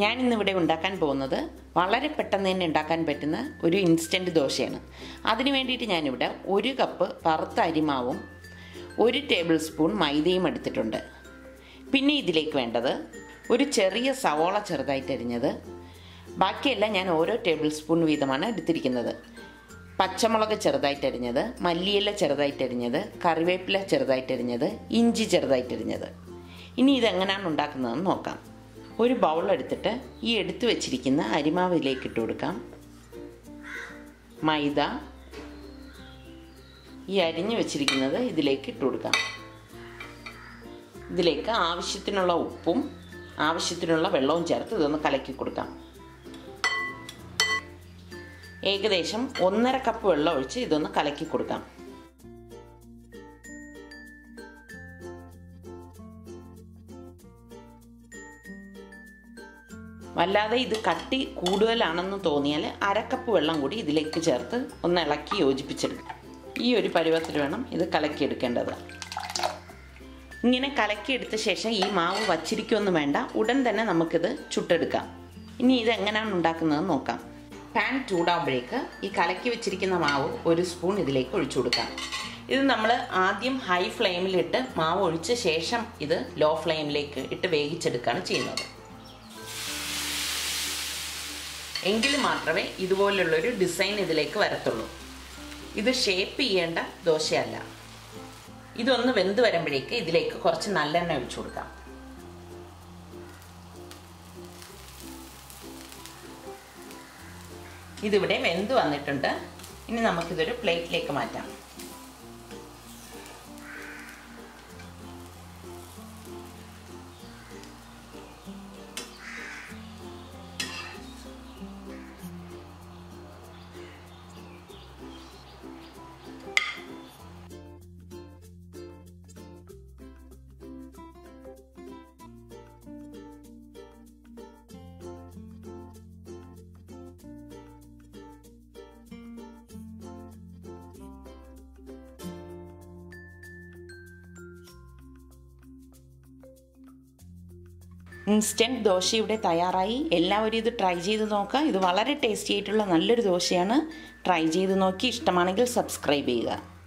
ഞാൻ ഇന്നിവിടെ ഉണ്ടാക്കാൻ പോകുന്നത് വളരെ പെട്ടെന്ന് തന്നെ ഉണ്ടാക്കാൻ പറ്റുന്ന ഒരു ഇൻസ്റ്റന്റ് ദോശയാണ്. അതിന് വേണ്ടിയിട്ട് ഞാനിവിടെ ഒരു കപ്പ് വറുത്ത അരിമാവും ഒരു ടേബിൾ സ്പൂൺ മൈദയും എടുത്തിട്ടുണ്ട്. പിന്നെ ഇതിലേക്ക് വേണ്ടത് ഒരു ചെറിയ സവോള ചെറുതായിട്ട് അരിഞ്ഞത്. ബാക്കിയെല്ലാം ഞാൻ ഓരോ ടേബിൾ സ്പൂൺ വീതമാണ് എടുത്തിരിക്കുന്നത്. പച്ചമുളക് ചെറുതായിട്ടരിഞ്ഞത് മല്ലിയില ചെറുതായിട്ടരിഞ്ഞത് കറിവേപ്പില ചെറുതായിട്ടരിഞ്ഞത് ഇഞ്ചി ചെറുതായിട്ടരിഞ്ഞത് ഇനി ഇതെങ്ങനെയാണ് ഉണ്ടാക്കുന്നതെന്ന് നോക്കാം. ഒരു ബൗൾ എടുത്തിട്ട് ഈ എടുത്തു വെച്ചിരിക്കുന്ന അരിമാവിലേക്ക് ഇട്ട് കൊടുക്കാം. മൈദ. ഈ അരിഞ്ഞു വെച്ചിരിക്കുന്നത് ഇതിലേക്ക് ഇട്ട് കൊടുക്കാം. ഇതിലേക്ക് ആവശ്യത്തിനുള്ള ഉപ്പും ആവശ്യത്തിനുള്ള വെള്ളവും ചേർത്ത് ഇതൊന്ന് കലക്കി കൊടുക്കാം. ഏകദേശം ഒന്നര കപ്പ് വെള്ളം ഒഴിച്ച് ഇതൊന്ന് കലക്കി കൊടുക്കാം. വല്ലാതെ ഇത് കട്ടി കൂടുതലാണെന്ന് തോന്നിയാൽ അരക്കപ്പ് വെള്ളം കൂടി ഇതിലേക്ക് ചേർത്ത് ഒന്ന് ഇളക്കി യോജിപ്പിച്ചെടുക്കുക ഈ ഒരു പരുവത്തിൽ വേണം ഇത് കലക്കിയെടുക്കേണ്ടത്. ഇങ്ങനെ കലക്കിയെടുത്ത ശേഷം ഈ മാവ് വച്ചിരിക്കുമെന്ന് വേണ്ട. ഉടൻ തന്നെ നമുക്കിത് ചുട്ടെടുക്കാം. ഇനി ഇത് എങ്ങനെയാണ് ഉണ്ടാക്കുന്നത് നോക്കാം. പാൻ ചൂടാകുമ്പോഴേക്ക് ഈ കലക്കി വെച്ചിരിക്കുന്ന മാവ് ഒരു സ്പൂൺ ഇതിലേക്ക് ഒഴിച്ചു കൊടുക്കാം. ഇത് നമ്മൾ ആദ്യം ഹൈ ഫ്ലെയിമിലിട്ട് മാവ് ഒഴിച്ച ശേഷം ഇത് ലോ ഫ്ലെയിമിലേക്ക് ഇട്ട് വേവിച്ചെടുക്കുകയാണ് ചെയ്യുന്നത്. എങ്കിൽ മാത്രമേ ഇതുപോലുള്ളൊരു ഡിസൈൻ ഇതിലേക്ക് വരത്തുള്ളൂ. ഇത് ഷേപ്പ് ചെയ്യേണ്ട ദോശയല്ല. ഇതൊന്ന് വെന്ത് വരുമ്പോഴേക്ക് ഇതിലേക്ക് കുറച്ച് നല്ലെണ്ണ ഒഴിച്ചു കൊടുക്കാം. ഇതിവിടെ വെന്ത് വന്നിട്ടുണ്ട്. ഇനി നമുക്കിതൊരു പ്ലേറ്റിലേക്ക് മാറ്റാം. ഇൻസ്റ്റന്റ് ദോശ ഇവിടെ തയ്യാറായി. എല്ലാവരും ഇത് ട്രൈ ചെയ്ത് നോക്കുക. ഇത് വളരെ ടേസ്റ്റി ആയിട്ടുള്ള നല്ലൊരു ദോശയാണ്. ട്രൈ ചെയ്ത് നോക്കി. ഇഷ്ടമാണെങ്കിൽ സബ്സ്ക്രൈബ് ചെയ്യുക.